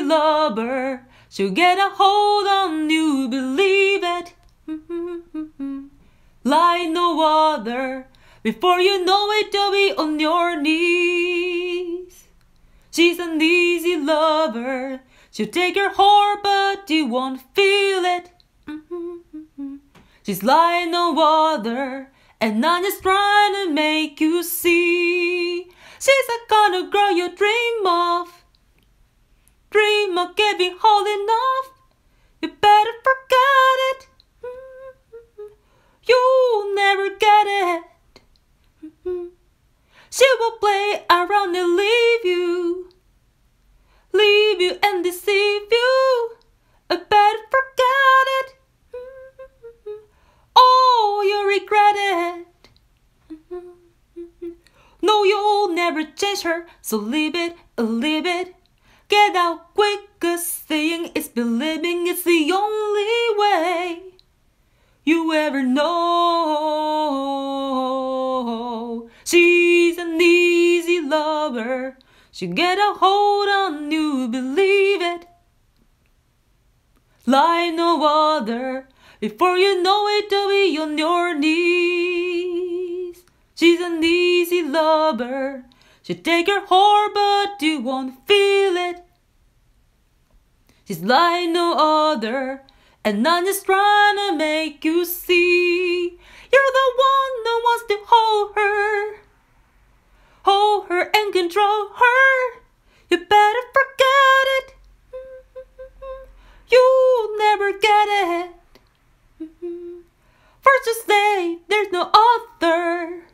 easy lover. She'll get a hold on you, believe it. like no other. Before you know it, you'll be on your knees. She's an easy lover. She'll take your heart, but you won't feel it. She's like no other, and I'm just trying to make you see. Dream of getting holding. You better forget it. Mm-hmm. You'll never get it. Mm-hmm. She will play around and leave you. Leave you and deceive you. I better forget it. Mm-hmm. Oh, you regret it. No, you'll never change her, so leave it, leave it. Get out quick, cause saying it's believing it's the only way you ever know. She's an easy lover. She'll get a hold on you, believe it. Like no other. Before you know it, you'll be on your knees. She's an easy lover. She'll take your heart, but you won't feel it. She's like no other. And I'm just trying to make you see You're the one that wants to hold her Hold her and control her You better forget it You'll never get it First you say there's no other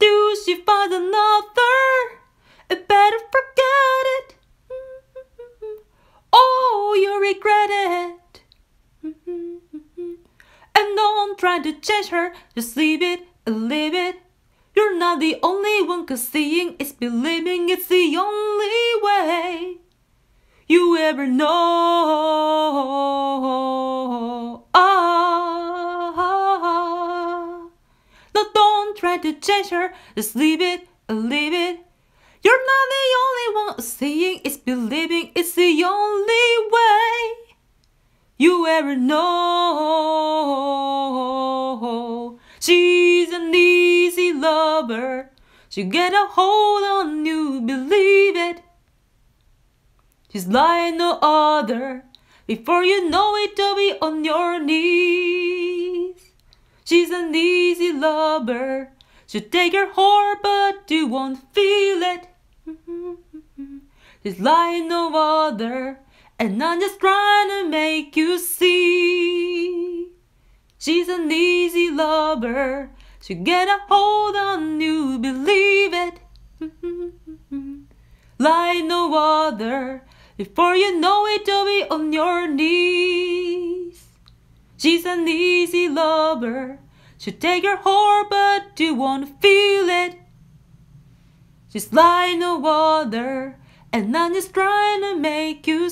Do she find another? Don't try to change her, just leave it, leave it. You're not the only one, cause seeing is believing, it's the only way you ever know. Ah, no, don't try to change her, just leave it, leave it. You're not the only one, seeing is believing, it's the only way you ever know. Lover. She'll get a hold on you, believe it. She's like no other. Before you know it, you'll be on your knees. She's an easy lover. She'll take your heart, but you won't feel it. She's like no other. And I'm just trying to make you see She's an easy lover She'll get a hold on you, believe it. Like no other. Before you know it, you'll be on your knees. She's an easy lover. She'll take your heart, but you won't feel it. She's like no other. And I'm just trying to make you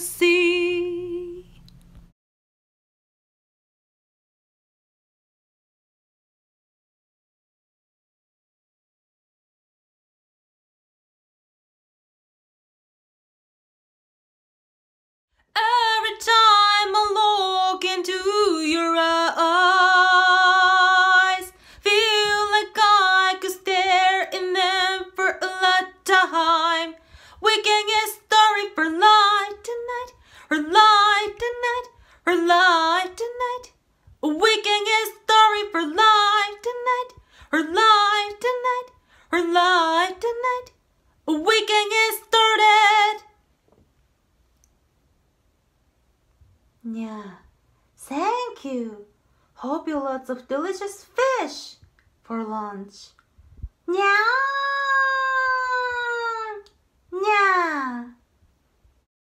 We can get for life tonight, her life tonight, her life tonight. We can get for life tonight, her life tonight, her life tonight. We get started. Yeah, thank you. Hope you lots of delicious fish for lunch. Yeah. Yeah.